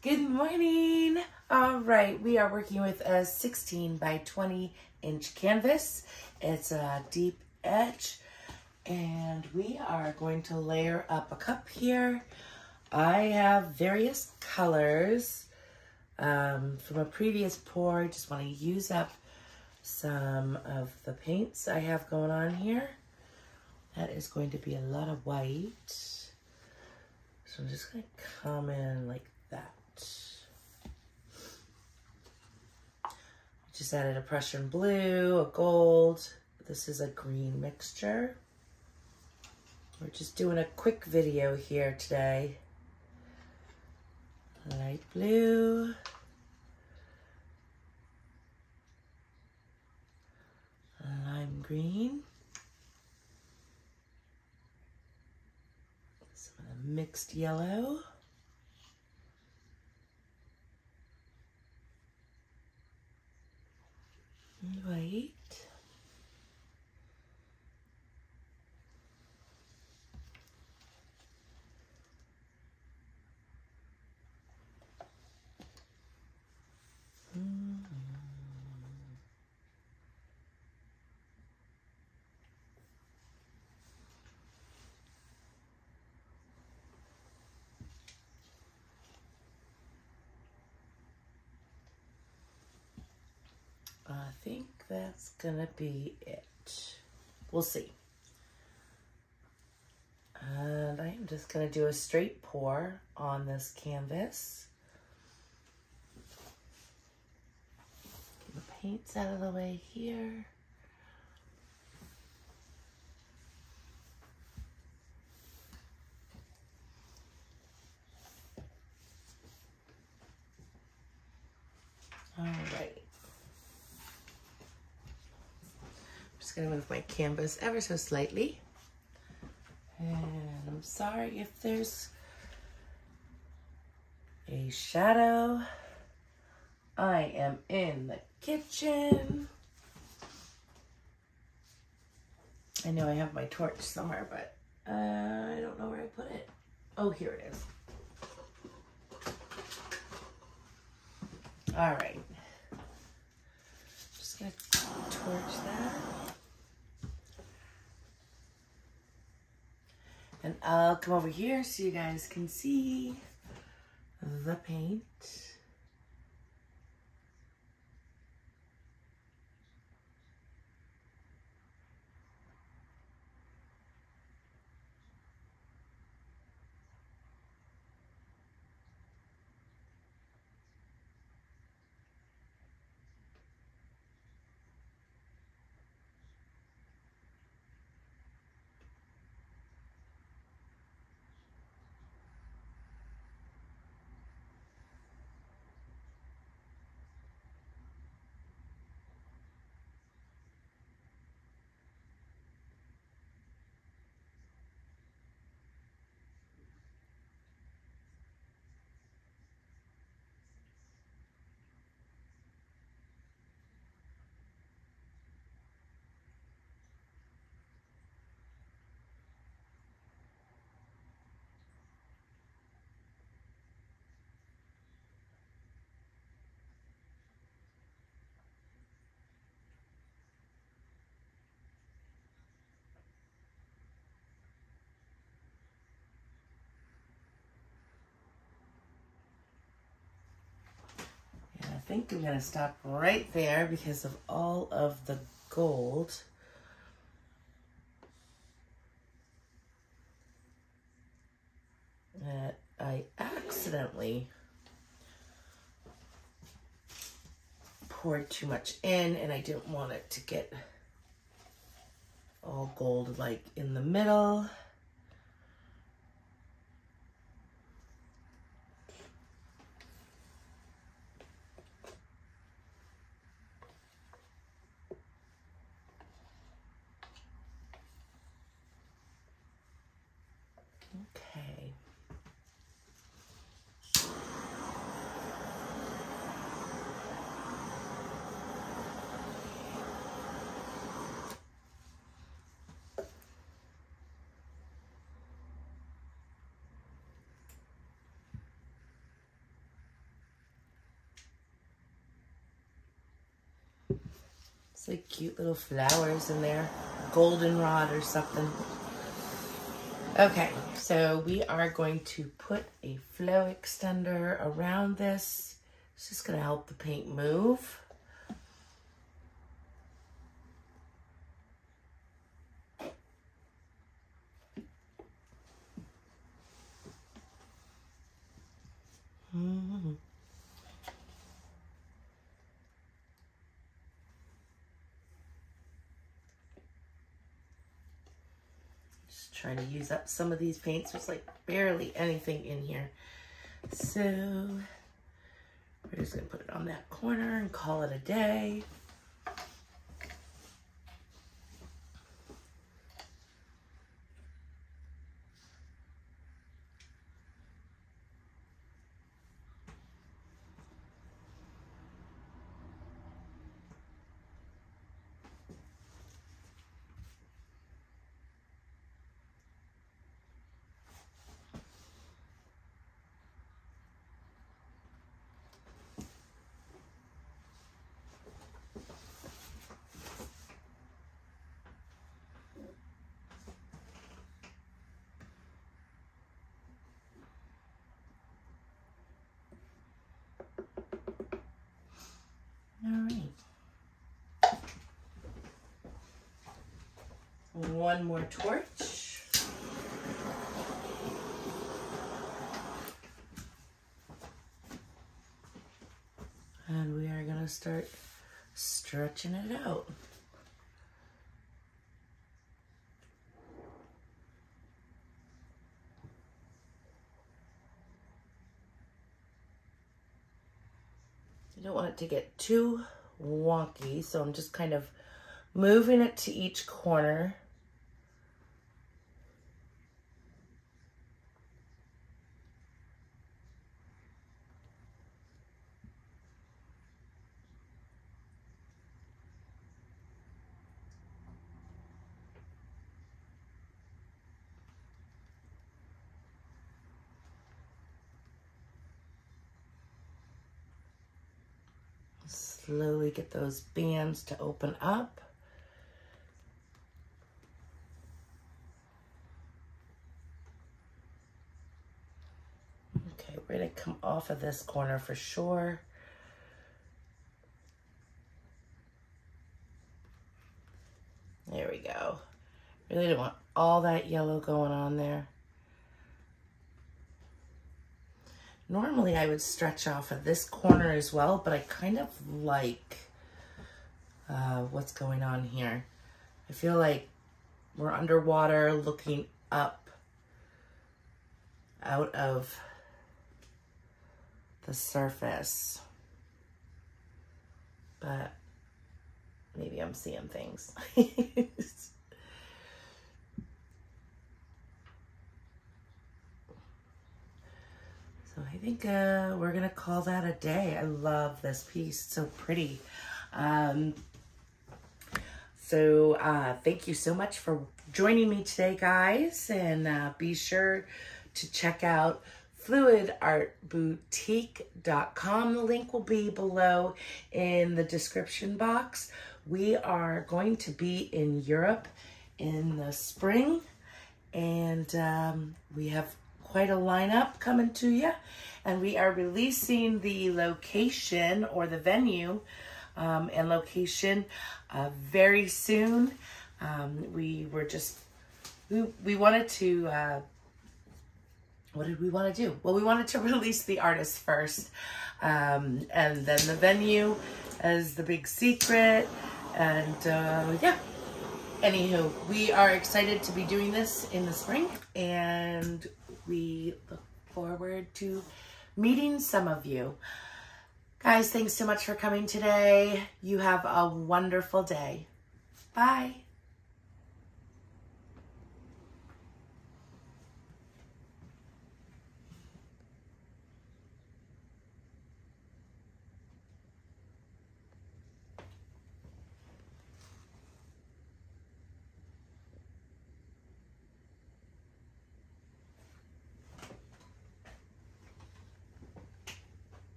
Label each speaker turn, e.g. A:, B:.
A: Good morning. All right, we are working with a 16 by 20 inch canvas. It's a deep edge and we are going to layer up a cup here. I have various colors um, from a previous pour. Just want to use up some of the paints I have going on here. That is going to be a lot of white. So I'm just going to come in like. Just added a Prussian blue, a gold. This is a green mixture. We're just doing a quick video here today. Light blue. Lime green. Some of the mixed yellow. White. I think that's gonna be it. We'll see. And I'm just gonna do a straight pour on this canvas. Get the paints out of the way here. All right. just gonna move my canvas ever so slightly. And I'm sorry if there's a shadow. I am in the kitchen. I know I have my torch somewhere, but uh, I don't know where I put it. Oh, here it is. All right. Just gonna torch that. And I'll come over here so you guys can see the paint. Think I'm gonna stop right there because of all of the gold. That I accidentally poured too much in and I didn't want it to get all gold like in the middle. Okay. Like cute little flowers in there. Goldenrod or something. Okay, so we are going to put a flow extender around this. It's just gonna help the paint move. Mm Trying to use up some of these paints. There's like barely anything in here. So we're just gonna put it on that corner and call it a day. All right. One more torch. And we are going to start stretching it out. I don't want it to get too wonky, so I'm just kind of moving it to each corner. Slowly get those bands to open up. Okay, we're gonna come off of this corner for sure. There we go. Really don't want all that yellow going on there. Normally I would stretch off of this corner as well, but I kind of like uh, what's going on here. I feel like we're underwater looking up out of the surface. But maybe I'm seeing things. I think uh, we're gonna call that a day. I love this piece, it's so pretty. Um, so uh, thank you so much for joining me today, guys. And uh, be sure to check out fluidartboutique.com. The link will be below in the description box. We are going to be in Europe in the spring and um, we have quite a lineup coming to you. And we are releasing the location or the venue um, and location uh, very soon. Um, we were just, we, we wanted to, uh, what did we want to do? Well, we wanted to release the artist first. Um, and then the venue as the big secret. And uh, yeah, anywho, we are excited to be doing this in the spring. And we look forward to meeting some of you. Guys, thanks so much for coming today. You have a wonderful day. Bye.